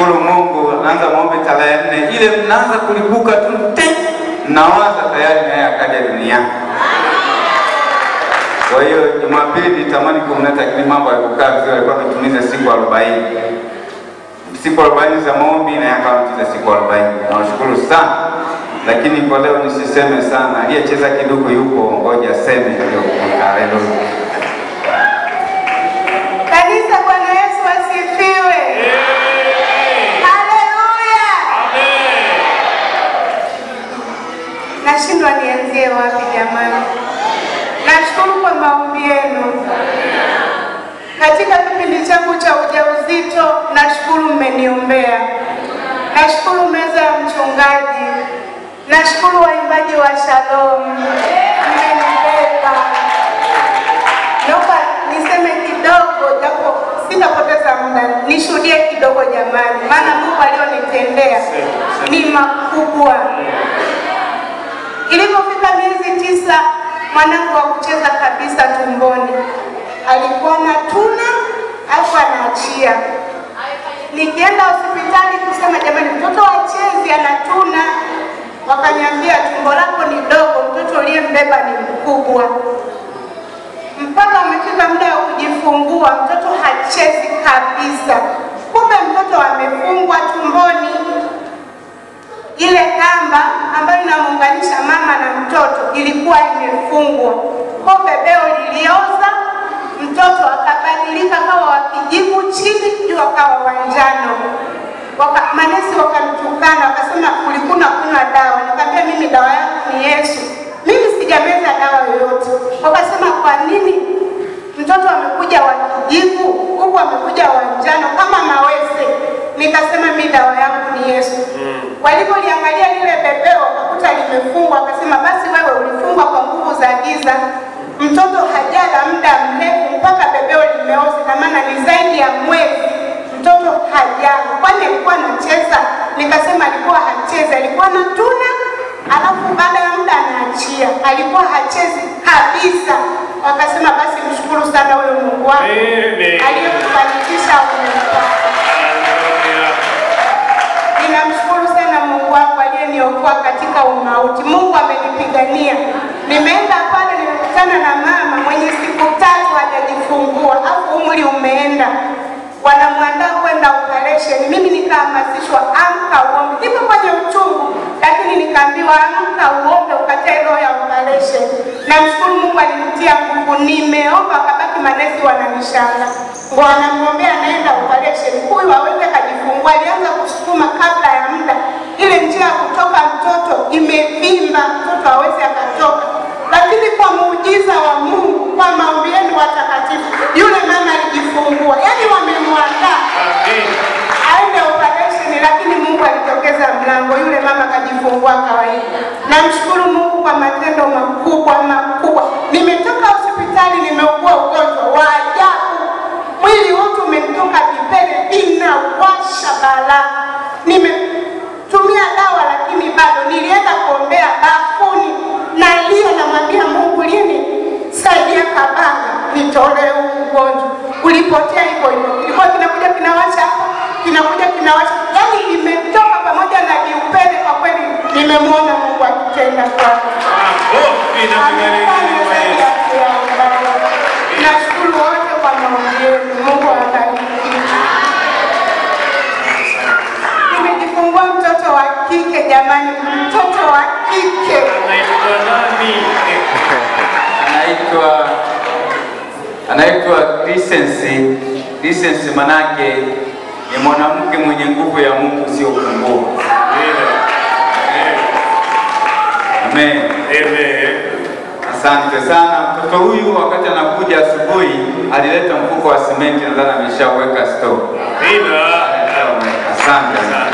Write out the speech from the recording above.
Namshukuru Mungu, naanza maombi tarehe nne, ile mnaanza kulipuka tu te, nawaza tayari naye akaja duniani. Kwa hiyo Jumapili nitamani kumleta, lakini mambo yalikukaa vizuri, alikuwa ametumiza siku arobaini siku arobaini za maombi na yakawa amecheza siku arobaini. Nawashukuru sana, lakini kwa leo nisiseme sana. Aliyecheza kidogo yuko, ngoja aseme aliyokuta. Nashindwa nianzie wapi jamani. Nashukuru kwa maombi yenu katika kipindi changu cha ujauzito. Nashukuru mmeniombea, nashukuru meza ya mchungaji, nashukuru waimbaji wa Shalom, mmenibeba. Naomba niseme kidogo, japo sitapoteza muda, nishuhudie kidogo jamani, maana Mungu alionitendea ni makubwa. Ilipofika miezi tisa, mwanangu wa kucheza kabisa tumboni alikuwa na tuna alafu anaachia. Nikienda hospitali kusema jamani, mtoto achezi anatuna, wakaniambia tumbo lako ni dogo, mtoto uliyembeba ni mkubwa. Mpaka umefika muda wa kujifungua, mtoto hachezi kabisa. Kumbe mtoto amefungwa tumboni, ile kamba ambayo inamuunganisha mama na mtoto ilikuwa imefungwa, kwa bebeo lilioza, mtoto akabadilika kawa wa kijivu chini, juu akawa wanjano. Waka, manesi wakamtukana wakasema ulikuna kunywa dawa. Nikamwambia mimi dawa yangu ni Yesu, mimi sijameza dawa yoyote. Wakasema kwa nini mtoto amekuja wa kijivu huku amekuja wa njano kama mawese? Nikasema mimi dawa yangu ni Yesu. Walipoliangalia lile bebeo wakakuta limefungwa, akasema basi wewe ulifungwa kwa nguvu za giza. Mtoto hajala muda mrefu mpaka bebeo limeoza, na maana ni zaidi ya mwezi mtoto hajala. Kwani alikuwa anacheza? Nikasema alikuwa hachezi, alikuwa anatuna, alafu baada ya muda anaachia. Alikuwa hachezi kabisa. Wakasema basi mshukuru sana huyo Mungu wako aliyekufanikisha. Ninamshukuru sana Mungu wangu aliyeniokoa katika umauti. Mungu amenipigania. Nimeenda pale, nimekutana na mama mwenye siku tatu hajajifungua, afu umri umeenda, wanamwandaa kwenda operation. Mimi nikahamasishwa, amka uombe. Nipo kwenye uchungu, lakini nikaambiwa amka uombe, ukatae roho ya operation. Namshukuru Mungu alinitia nguvu, nimeomba, kabaki manesi wananishanga, wanamwombea anaenda operation, huyu aweze kajifungua. Alianza kusukuma kabla ya muda, ile njia ya kutoka mtoto imevimba, mtoto aweze akatoka lakini kwa muujiza wa Mungu, kwa maombi yenu watakatifu, yule mama alijifungua. Yaani wamemwandaa aende operation, lakini Mungu alitokeza mlango, yule mama kajifungua kawaida. Namshukuru Mungu kwa matendo makubwa makubwa. Zaidi ya kuyaomba. Nashukuru wote kwa maombi yenu. Mungu awabariki. Nimejifungua mtoto wa kike jamani, mtoto wa kike. anaitwa anaitwa Decency. Decency manake ni mwanamke mwenye nguvu ya Mungu, sio upungufu. Amen. Asante sana. Mtoto huyu wakati anakuja asubuhi alileta mfuko wa simenti, nadhani ameshaweka store. Asante sana.